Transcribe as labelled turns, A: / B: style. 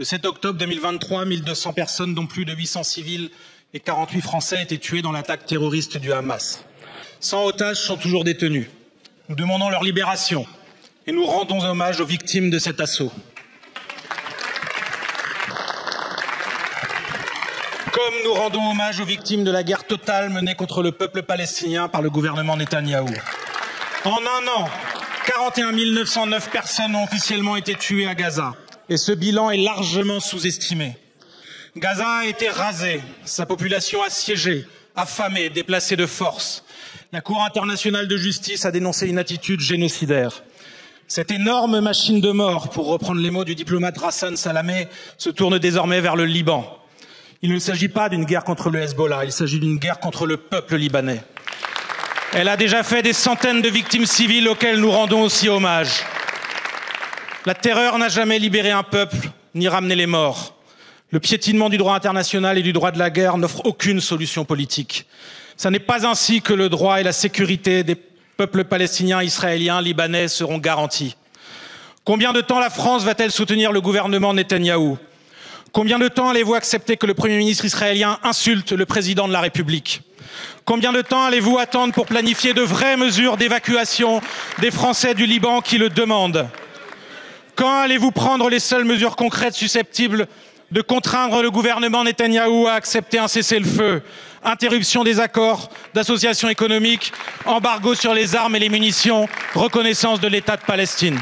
A: Le 7 octobre 2023, 1200 personnes, dont plus de 800 civils et 48 Français, étaient tués dans l'attaque terroriste du Hamas. 100 otages sont toujours détenus. Nous demandons leur libération et nous rendons hommage aux victimes de cet assaut. Comme nous rendons hommage aux victimes de la guerre totale menée contre le peuple palestinien par le gouvernement Netanyahou. En un an, 41 909 personnes ont officiellement été tuées à Gaza et ce bilan est largement sous-estimé. Gaza a été rasée, sa population assiégée, affamée, déplacée de force. La Cour internationale de justice a dénoncé une attitude génocidaire. Cette énorme machine de mort, pour reprendre les mots du diplomate Hassan Salamé, se tourne désormais vers le Liban. Il ne s'agit pas d'une guerre contre le Hezbollah, il s'agit d'une guerre contre le peuple libanais. Elle a déjà fait des centaines de victimes civiles auxquelles nous rendons aussi hommage. La terreur n'a jamais libéré un peuple ni ramené les morts. Le piétinement du droit international et du droit de la guerre n'offre aucune solution politique. Ce n'est pas ainsi que le droit et la sécurité des peuples palestiniens, israéliens, libanais seront garantis. Combien de temps la France va-t-elle soutenir le gouvernement Netanyahou? Combien de temps allez-vous accepter que le Premier ministre israélien insulte le président de la République? Combien de temps allez-vous attendre pour planifier de vraies mesures d'évacuation des Français du Liban qui le demandent? Quand allez-vous prendre les seules mesures concrètes susceptibles de contraindre le gouvernement Netanyahou à accepter un cessez-le-feu, interruption des accords d'association économique, embargo sur les armes et les munitions, reconnaissance de l'État de Palestine